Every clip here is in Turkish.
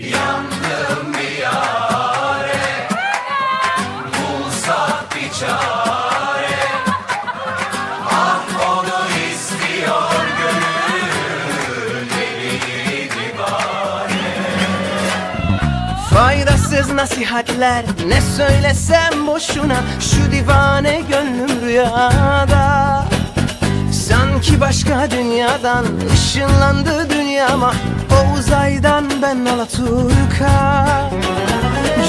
Yandım bir yare Bulsak bir çare. Ah onu istiyor gönül Deli divane. Faydasız nasihatler ne söylesem boşuna. Şu divane gönlüm rüyada Başka dünyadan ışınlandı dünyama. O uzaydan ben Alaturka.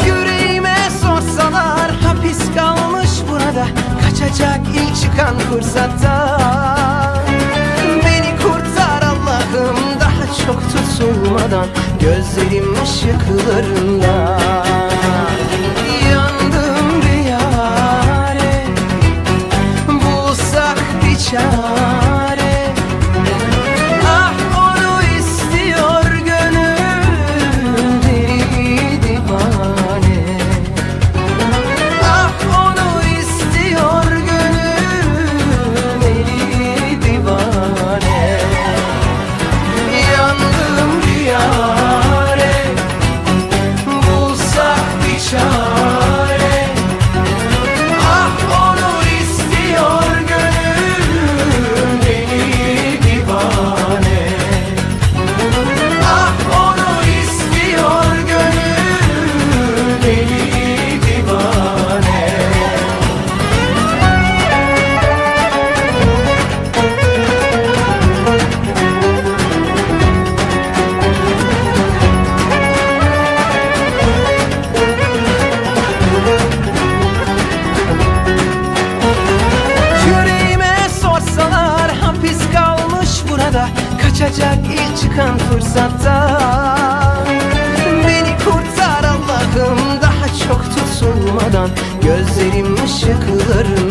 Yüreğime sorsalar hapis kalmış burada Kaçacak ilk çıkan fırsatta Beni kurtar Allah'ım daha çok tutulmadan Gözlerim ışıklarında Gözlerim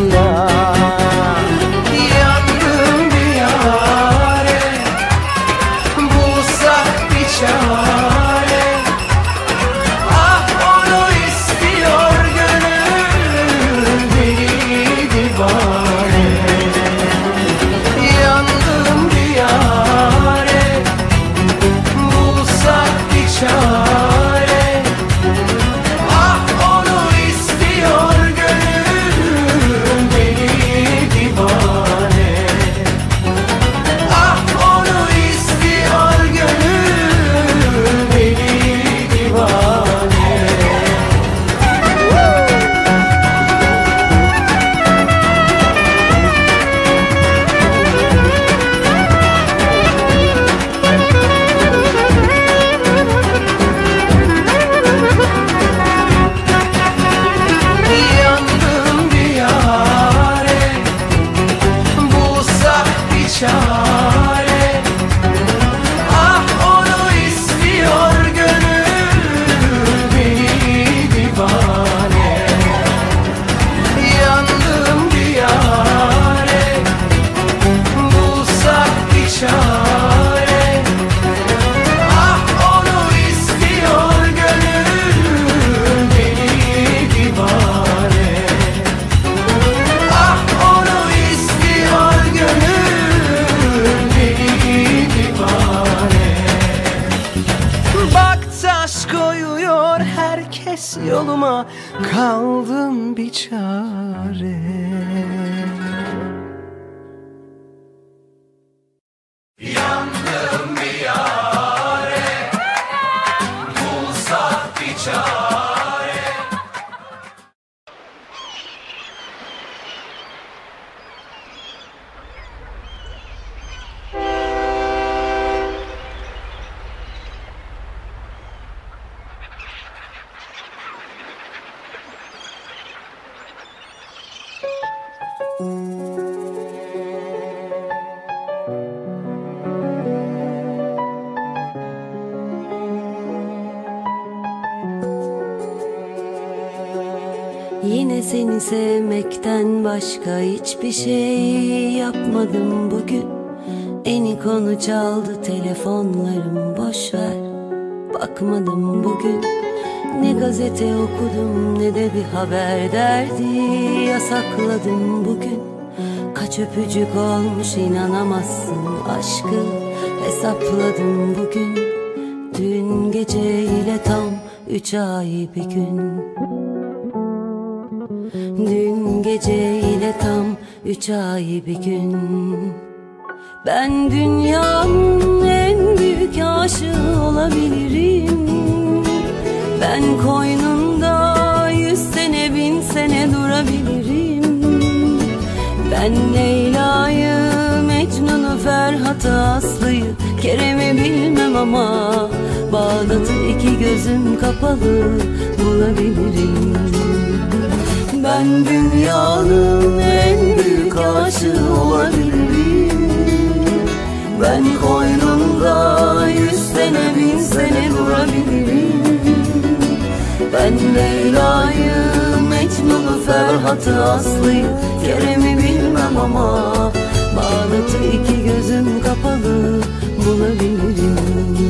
herkes yoluma Kaldım bir çare Yine seni sevmekten başka hiçbir şey yapmadım bugün. Eni konu çaldı telefonlarım boş ver. Bakmadım bugün. Ne gazete okudum ne de bir haber derdi Yasakladım bugün. Kaç öpücük olmuş inanamazsın aşkı Hesapladım bugün. Dün gece ile üç ay bir gün Dün gece ile tam üç ay bir gün. Ben dünyanın en büyük aşığı olabilirim. Ben koynunda yüz sene bin sene durabilirim. Ben Leyla'yı, Mecnun'u, Ferhat'ı, Aslı'yı Kerem'i bilmem ama Bağdat'ı iki gözüm kapalı bulabilirim Ben dünyanın en büyük aşığı olabilirim. Ben koynunda yüz sene bin sene durabilirim. Ben Leyla'yı, Mecnun'u, Ferhat'ı, Aslı'yı Kerem'i bilmem ama Bağdat'ı iki gözüm kapalı bulabilirim